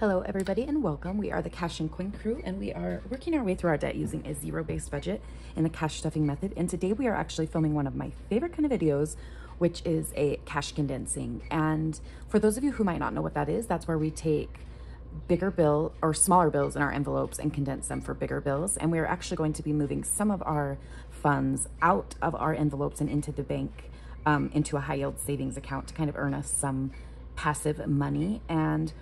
Hello everybody and welcome. We are the Cash and Coin crew and we are working our way through our debt using a zero-based budget and the cash stuffing method. And today we are actually filming one of my favorite kind of videos, which is a cash condensing. And for those of you who might not know what that is, that's where we take bigger bill or smaller bills in our envelopes and condense them for bigger bills. And we're actually going to be moving some of our funds out of our envelopes and into the bank, um, into a high yield savings account to kind of earn us some passive money. And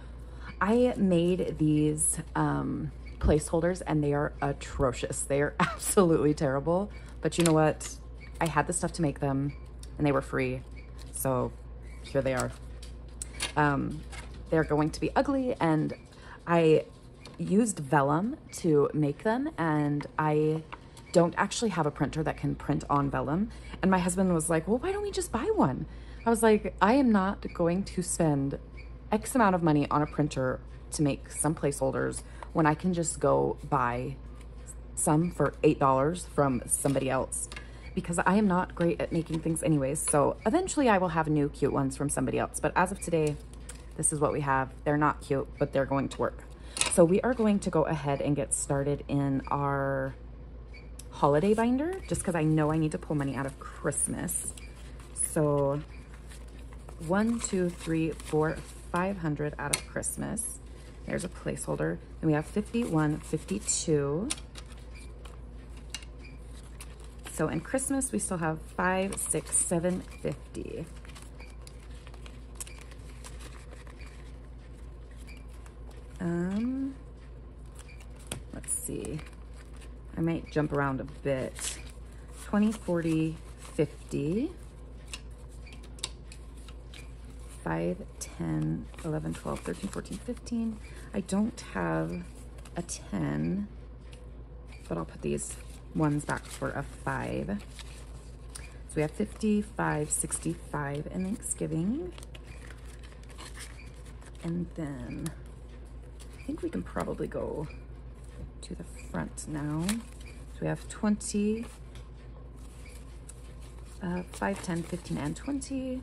I made these um, placeholders and they are atrocious. They are absolutely terrible. But you know what? I had the stuff to make them and they were free. So here they are. Um, they're going to be ugly and I used vellum to make them and I don't actually have a printer that can print on vellum. And my husband was like, well, why don't we just buy one? I was like, I am not going to spend X amount of money on a printer to make some placeholders when I can just go buy some for $8 from somebody else because I am not great at making things anyways. So eventually I will have new cute ones from somebody else. But as of today, this is what we have. They're not cute, but they're going to work. So we are going to go ahead and get started in our holiday binder just because I know I need to pull money out of Christmas. So one, two, three, four, 500 out of Christmas. There's a placeholder. And we have 51, 52. So in Christmas, we still have five, six, seven, 50. Um, let's see. I might jump around a bit. 20, 40, 50. 5, 10, 11, 12, 13, 14, 15. I don't have a 10, but I'll put these ones back for a 5. So we have 55, 65 in Thanksgiving. And then I think we can probably go to the front now. So we have 20, uh, 5, 10, 15, and 20.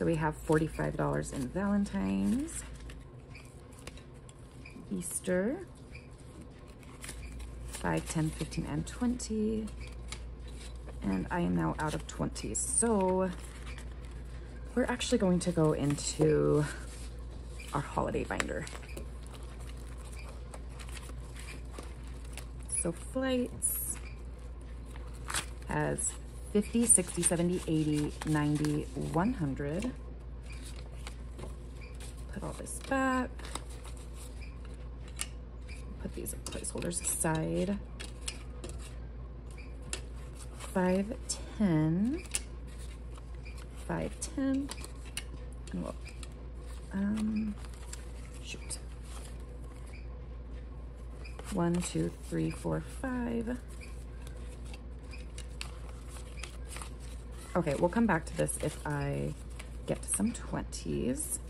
So we have $45 in Valentine's, Easter, 5, 10, 15, and 20. And I am now out of 20. So we're actually going to go into our holiday binder. So flights has 50, 60, 70, 80, 90, 100. Put all this back. Put these placeholders aside. 5, 10. 5, 10. And we'll, um, shoot. One, two, three, four, five. Okay, we'll come back to this if I get to some 20s.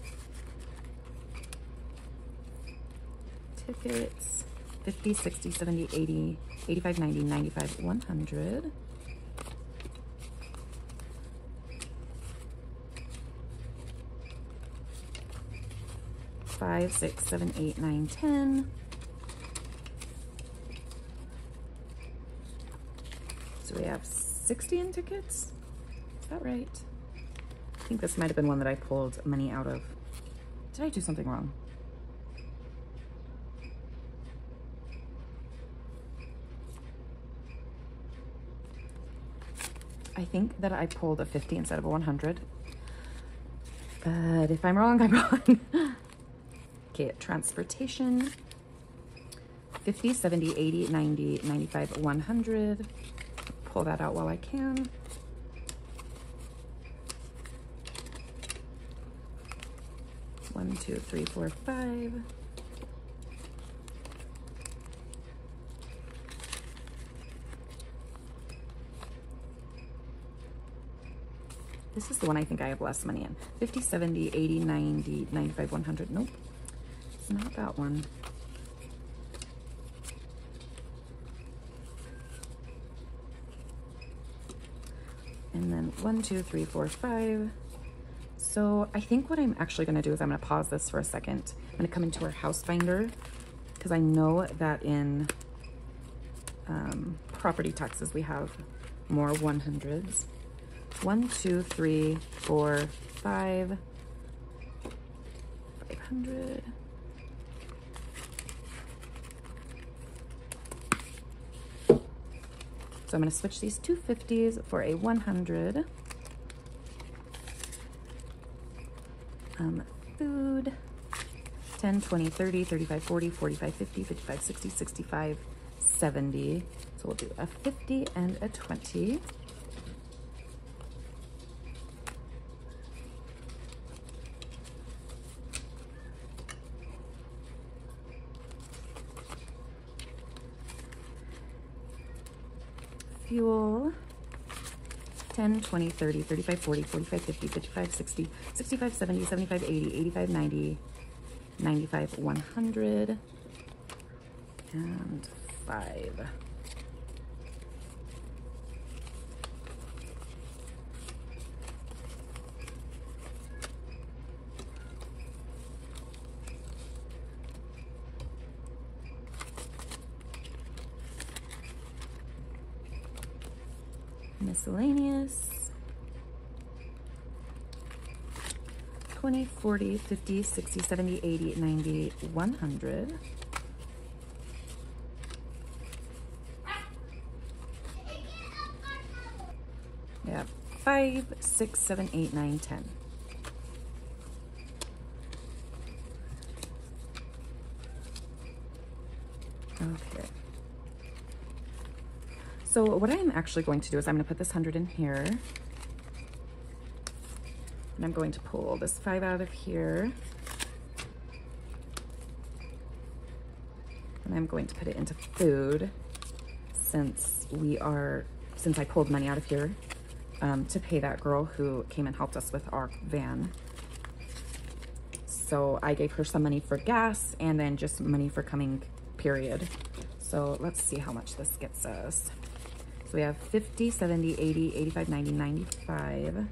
Tickets, 50, 60, 70, 80, 85, 90, 95, 100. Five, six, seven, eight, nine, ten. So we have 60 in tickets that right? I think this might have been one that I pulled money out of. Did I do something wrong? I think that I pulled a 50 instead of a 100. But if I'm wrong, I'm wrong. okay, transportation. 50, 70, 80, 90, 95, 100. Pull that out while I can. One, two, three, four, five. This is the one I think I have less money in. 50, 70, 80, 90, 95, 100. Nope, it's not that one. And then one, two, three, four, five. So I think what I'm actually gonna do is I'm gonna pause this for a second. I'm gonna come into our house finder because I know that in um, property taxes we have more 100s. One, two, three, four, five, 500. So I'm gonna switch these 250s for a 100. Um, food, 10, 20, 30, 35, 40, 45, 50, 55, 60, 65, 70. So we'll do a 50 and a 20. Fuel, 10, 20, 30, 35, 40, 45, 50, 55, 60, 65, 70, 75, 80, 85, 90, 95, 100, and 5. Miscellaneous. 20, 40, 50, 60, 70, 80, 90, 100. Yeah, 5, 6, 7, 8, 9, 10. Okay. So what I'm actually going to do is I'm going to put this 100 in here. And I'm going to pull this 5 out of here. And I'm going to put it into food since we are, since I pulled money out of here um, to pay that girl who came and helped us with our van. So I gave her some money for gas and then just money for coming, period. So let's see how much this gets us. So we have 50, 70, 80, 85, 90, 95.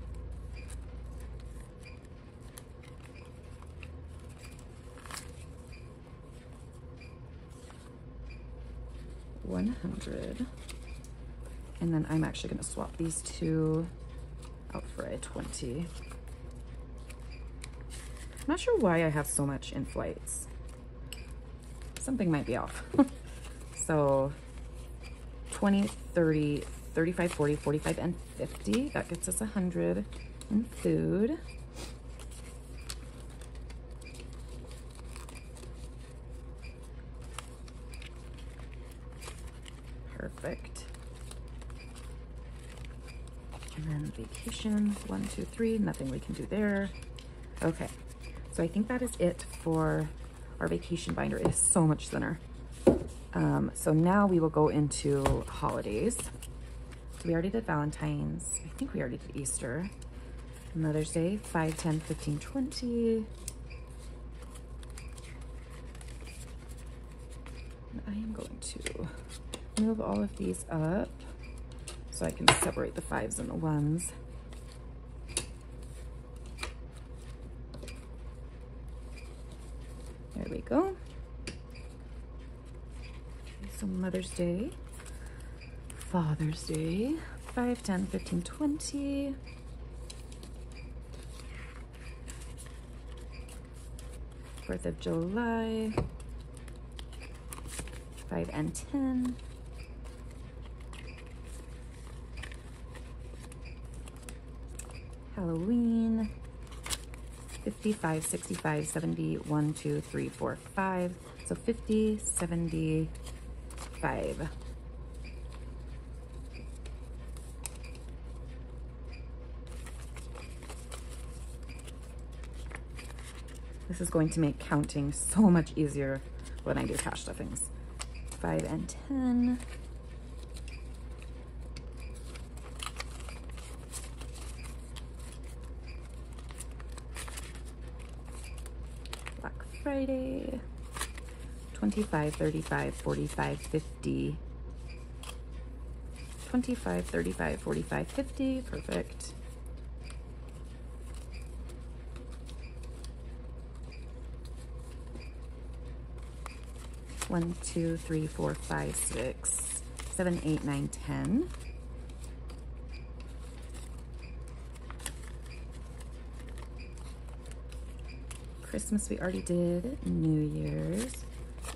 One hundred. And then I'm actually gonna swap these two out for a 20. I'm not sure why I have so much in flights. Something might be off. so 20, 30, 35, 40, 45, and 50. That gets us 100 in food. Perfect. And then vacation, one, two, three, nothing we can do there. Okay, so I think that is it for our vacation binder. It is so much thinner. Um, so now we will go into holidays. We already did Valentine's. I think we already did Easter. Mother's Day, 5, 10, 15, 20. I am going to move all of these up so I can separate the fives and the ones. There we go. So Mother's Day, Father's Day, 5, 10, 15, 20. Fourth of July, 5 and 10. Halloween, 55, 65, 70, 1, 2, 3, 4, 5. So 50, 70, five. This is going to make counting so much easier when I do cash stuffings. Five and 10. Black Friday. 25, 35, 45, 50. 25, 35, 45, 50. Perfect. One, two, three, four, five, six, seven, eight, nine, ten. Christmas we already did, New Year's.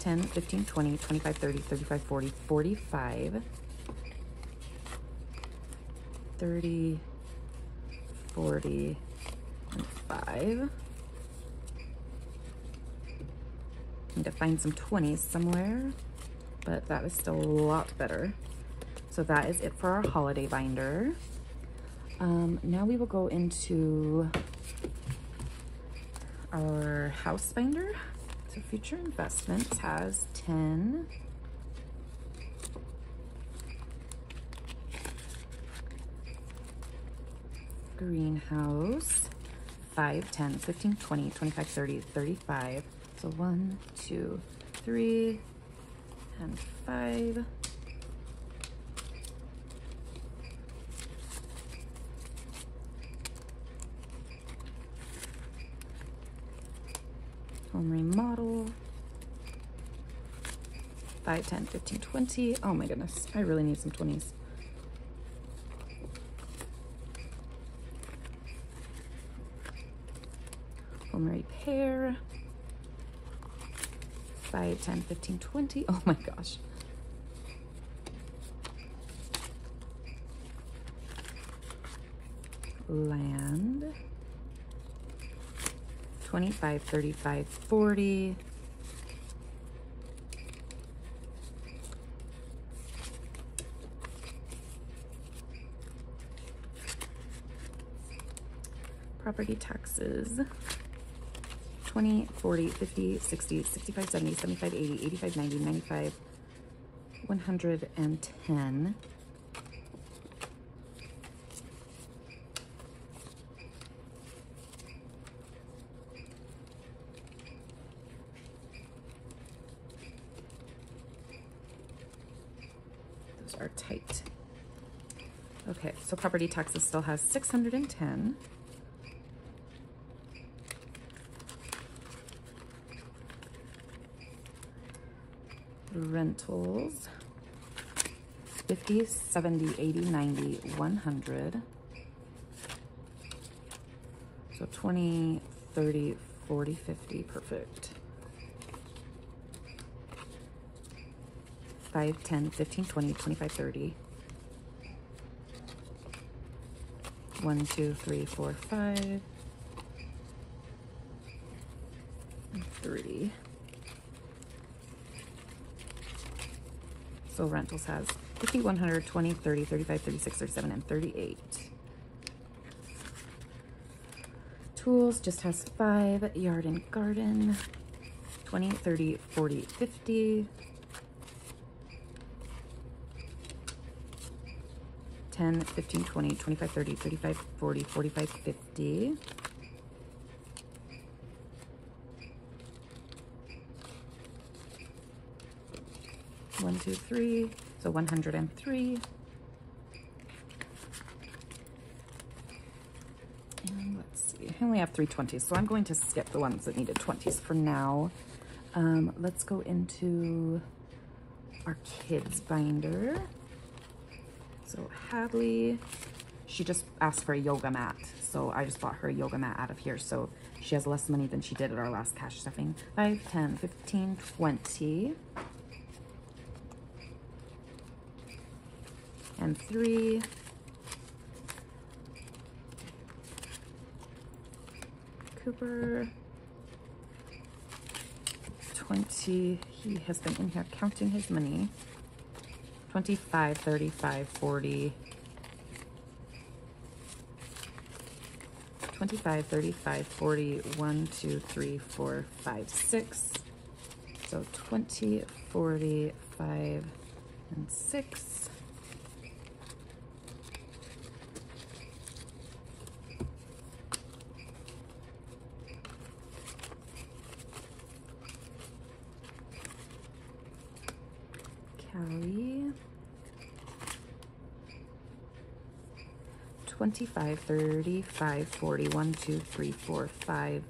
10, 15, 20, 25, 30, 35, 40, 45. 30, 40, and 5. Need to find some 20s somewhere, but that is still a lot better. So that is it for our holiday binder. Um, now we will go into our house binder. So future investments has 10. Greenhouse, 5, 10, 15, 20, 25, 30, 35. So 1, 2, 3, and 5. Home remodel. 5, 10, 15, 20. Oh my goodness, I really need some 20s. Home repair. 5, 10, 15, 20. Oh my gosh. Land. 25, 35, 40. Property taxes. 20, 40, 50, 60, 65, 70, 75, 80, 85, 90, 95, 110. are tight. Okay, so property taxes still has 610. Rentals, 50, 70, 80, 90, 100. So 20, 30, 40, 50, perfect. 5, 10, 15, 20, 25, 30. 1, 2, 3, 4, 5. 3. So rentals has 50, 100, 20, 30, 35, 36, 37, and 38. Tools just has 5. Yard and garden. 20, 30, 40, 50. 10, 15, 20, 25, 30, 35, 40, 45, 50. One, two, three. So 103. And let's see, I only have three 20s, so I'm going to skip the ones that needed 20s for now. Um, let's go into our kids binder. So Hadley, she just asked for a yoga mat. So I just bought her a yoga mat out of here. So she has less money than she did at our last cash stuffing. 5, 10, 15, 20. And 3. Cooper. 20. He has been in here counting his money. 25, 35, 40, 25, 35, 40, 1, 2, 3, 4, 5, 6. So 20, 40, 5, and 6. 25, 35, 40, 1, 2, 3, 4, 5,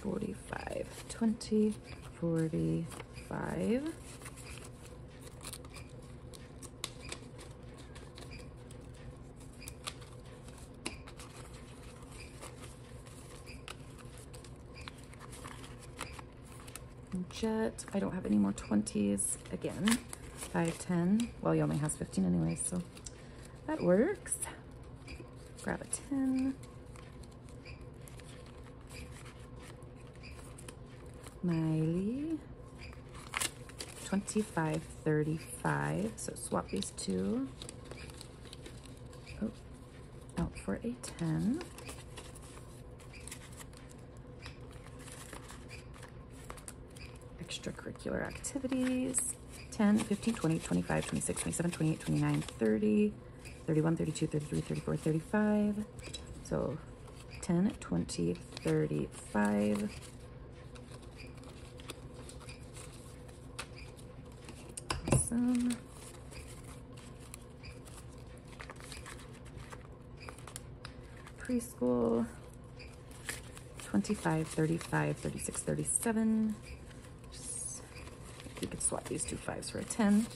45, 20, 40, 25. Jet, I don't have any more 20s. Again, 5, 10. Well, he only has 15 anyway, so that works. Grab a 10. Miley. 25, 35. So swap these two. Oh, out for a 10. Extracurricular activities. 10, 15, 20, 25, 26, 27, 28, 29, 30, 31, 32, 33, 34, 35. So 10, 20, 35. Awesome. Preschool. 25, 35, 36, 37. Just, we could swap these two fives for a 10.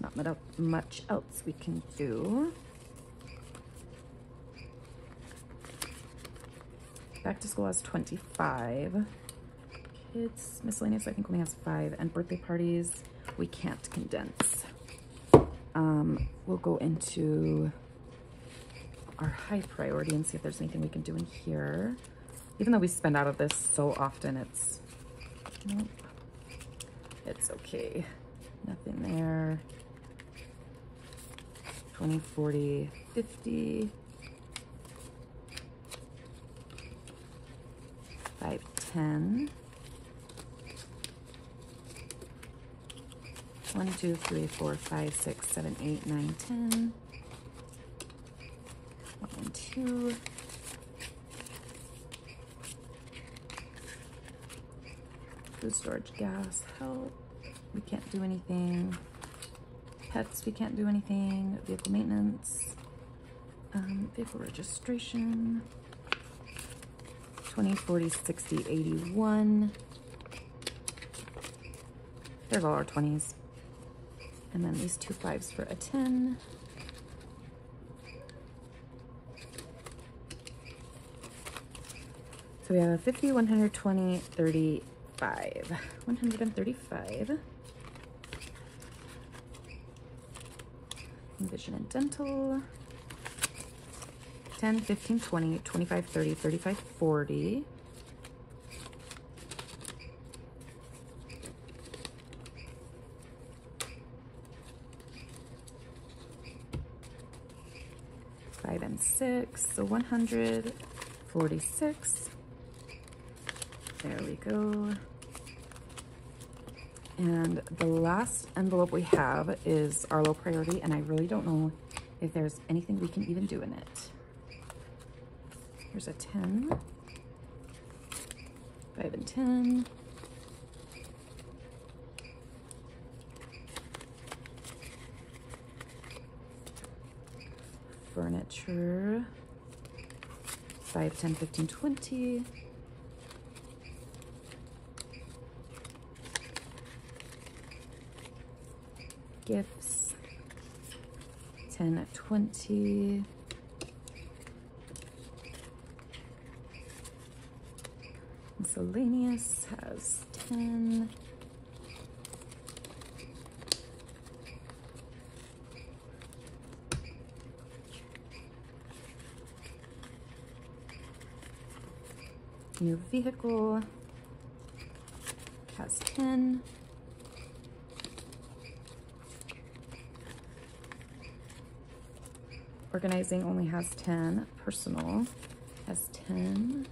There's not much else we can do. Back to school has 25. Kids, miscellaneous I think only has five. And birthday parties, we can't condense. Um, we'll go into our high priority and see if there's anything we can do in here. Even though we spend out of this so often, it's, nope, it's okay. Nothing there. 20, 40, 50. 5, 10. 1, 2, 3, 4, 5, 6, 7, 8, 9, 10. 1 and 2. Food storage, gas, help. We can't do anything. Pets, we can't do anything. Vehicle maintenance. Um, vehicle registration. 20, 40, 60, 81. There's all our 20s. And then these two fives for a 10. So we have a 50, 120, 35. 135. Vision and dental. 10, 15, 20, 25, 30, 35, 40. Five and six, so 146. There we go. And the last envelope we have is our low priority, and I really don't know if there's anything we can even do in it. Here's a 10, 5 and 10. Furniture, 5, 10, 15, 20. Gifts, 10, 20. Miscellaneous has 10. New vehicle has 10. Organizing only has 10. Personal has 10.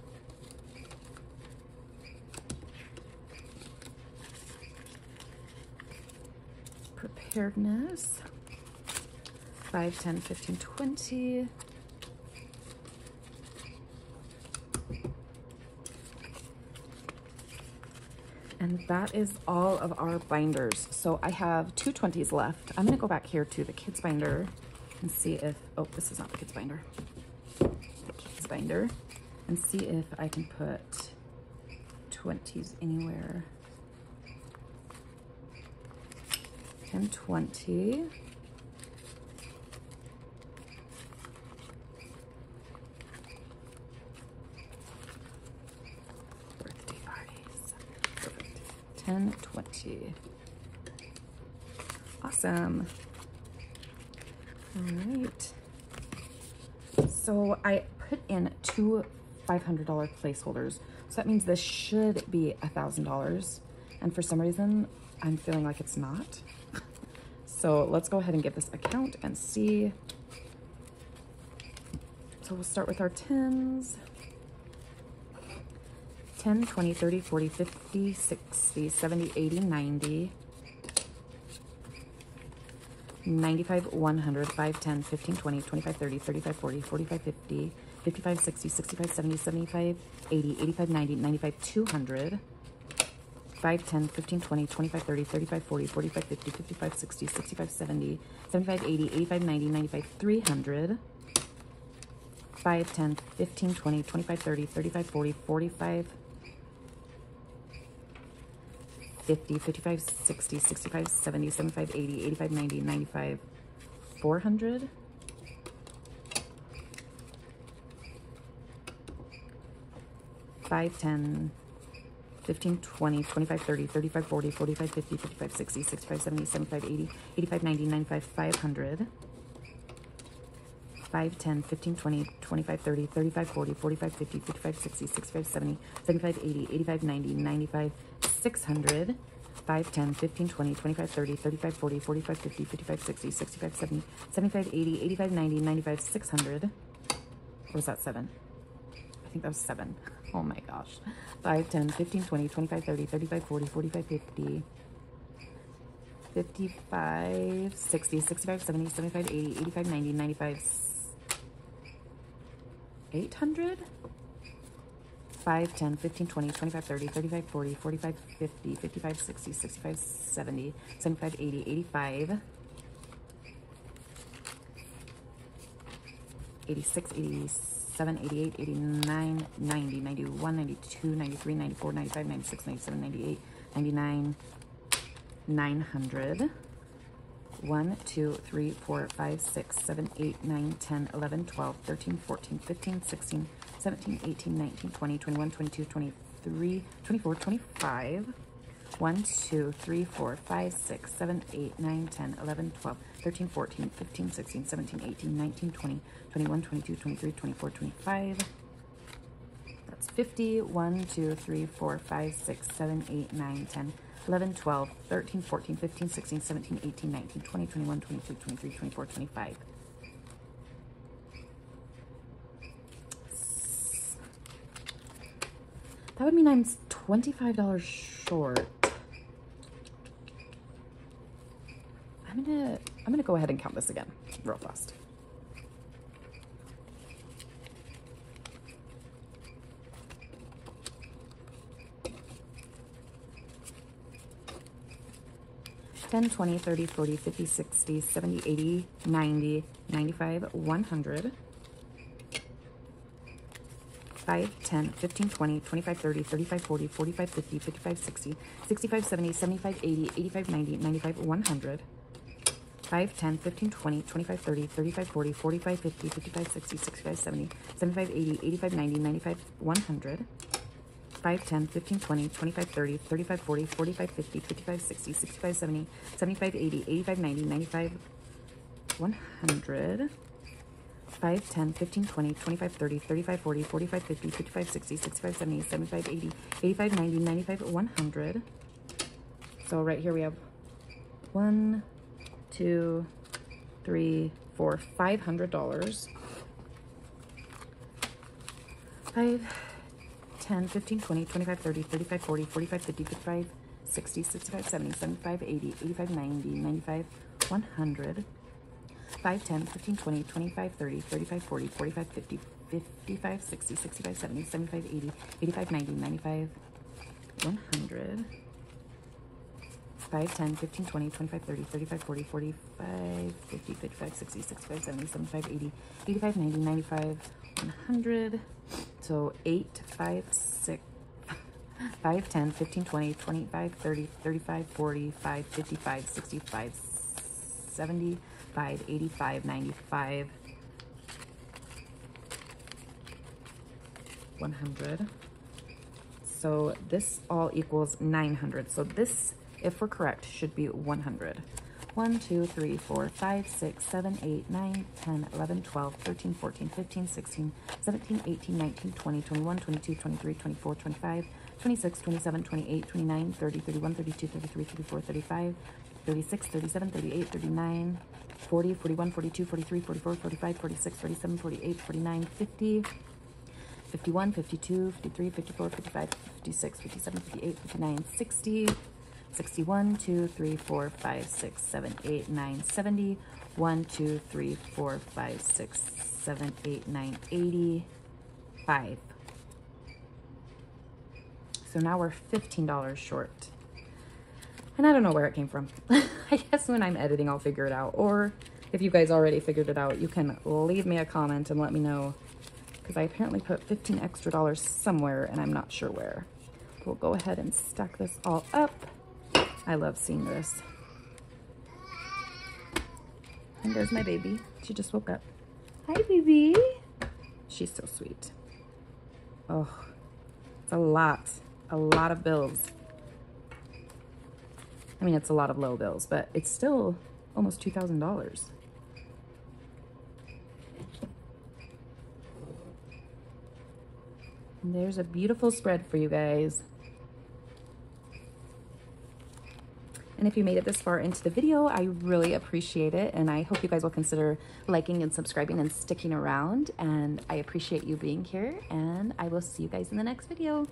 Preparedness. 5, 10, 15, 20. And that is all of our binders. So I have two 20s left. I'm gonna go back here to the kids binder and see if, oh, this is not the kids binder. Kids binder and see if I can put 20s anywhere. 10, 20. Birthday parties. Perfect. 10, 20. Awesome. All right. So I put in two $500 placeholders. So that means this should be $1,000. And for some reason, I'm feeling like it's not. So let's go ahead and give this a count and see. So we'll start with our 10s. 10, 20, 30, 40, 50, 60, 70, 80, 90. 95, 100, 5, 10, 15, 20, 25, 30, 35, 40, 45, 50, 55, 60, 65, 70, 75, 80, 85, 90, 95, 200, 5, 10, 15, 20, 25, 30, 35, 40, 45, 50, 55, 60, 65, 70, 75, 80, 85, 90, 95, 300, 5, 10, 15, 20, 25, 30, 35, 40, 45, 50, 55, 60, 65, 70, 75, 80, 85, 90, 95, 400. Five, 10, 15, 20, 25, 30, 35, 40, 45, 50, 55, 60, 65, 70, 75, 80, 85, 90, 95, 500. 5, 10, 15, 20, 25, 30, 35, 40, 45, 50, 55, 60, 65, 70, 75, 80, 85, 90, 95, 600, 5, 10, 15, 20, 25, 30, 35, 40, 45, 50, 55, 60, 65, 70, 75, 80, 85, 90, 95, 600. Or was that 7? I think that was 7. Oh my gosh. 5, 10, 15, 20, 25, 30, 35, 40, 45, 50, 55, 60, 65, 70, 75, 80, 85, 90, 95, 800? 5, 10, 15, 20, 25, 30, 35, 40, 45, 50, 55, 60, 65, 70, 75, 80, 85, 86, 87, 88, 89, 90, 91, 92, 93, 94, 95, 96, 97, 98, 99, 900. 1, 2, 3, 4, 5, 6, 7, 8, 9, 10, 11, 12, 13, 14, 15, 16, 17, 18, 19, 20, 21, 22, 23, 24, 25. 1, 2, 3, 4, 5, 6, 7, 8, 9, 10, 11, 12, 13, 14, 15, 16, 17, 18, 19, 20, 21, 22, 23, 24, 25. That's 50. 1, 2, 3, 4, 5, 6, 7, 8, 9, 10, 11, 12, 13, 14, 15, 16, 17, 18, 19, 20, 21, 22, 23, 24, 25. That would mean I'm $25 short. I'm gonna I'm gonna go ahead and count this again real fast. Ten, twenty, thirty, forty, fifty, sixty, seventy, eighty, ninety, ninety-five, one hundred. 5, 10, 15, 20, 25, 30, 35, 40, 45, 50, 55, 60, 65, 70, 75, 80, 85, 90, 95, 100. 5, 10, 15, 20, 25, 30, 35, 40, 45, 50, 55, 60, 65, 70, 75, 80, 85, 90, 95, 100. 5, 10, 15, 20, 25, 30, 35, 40, 45, 50, 55, 60, 65, 70, 75, 80, 85, 90, 95, 100. 5, 10, 15, 20, 25, 30, 35, 40, 45, 50, 55, 60, 65, 70, 75, 80, 85, 90, 95, 100. So right here we have one, two, three, four, five hundred dollars. Five, 10, 15, 20, 25, 30, 35, 40, 45, 50, 55, 60, 65, 70, 75, 80, 85, 90, 95, 100. 5, 10, 15, 20, 25, 30, 35, 40, 45, 50, 55, 60, 65, 70, 75, 80, 85, 90, 95, 100. 5, 10, 15, 20, 25, 30, 35, 40, 45, 50, 55, 60, 65, 70, 75, 80, 85, 90, 95, 100. So 8, 5, 6, 5, 10, 15, 20, 25, 30, 35, 45, 55, 65, 75, 85, 95, 100. So this all equals 900. So this, if we're correct, should be 100. 1, 2, 3, 4, 5, 6, 7, 8, 9, 10, 11, 12, 13, 14, 15, 16, 17, 18, 19, 20, 21, 22, 23, 24, 25, 26, 27, 28, 29, 30, 31, 32, 33, 34, 35, 36, 37, 38, 39, 40, 41, 42, 43, 44, 45, 46, 47, 48, 49, 50, 51, 52, 53, 54, 55, 56, 57, 58, 59, 60, 61, 2, 3, 4, 5, 6, 7, 8, 9, 70, 1, 2, 3, 4, 5, 6, 7, 8, 9, 80, 85. So now we're $15 short. And I don't know where it came from. I guess when I'm editing, I'll figure it out. Or if you guys already figured it out, you can leave me a comment and let me know. Because I apparently put 15 extra dollars somewhere and I'm not sure where. We'll go ahead and stack this all up. I love seeing this. And there's my baby. She just woke up. Hi, baby. She's so sweet. Oh, it's a lot a lot of bills. I mean, it's a lot of low bills, but it's still almost $2,000. There's a beautiful spread for you guys. And if you made it this far into the video, I really appreciate it. And I hope you guys will consider liking and subscribing and sticking around. And I appreciate you being here. And I will see you guys in the next video.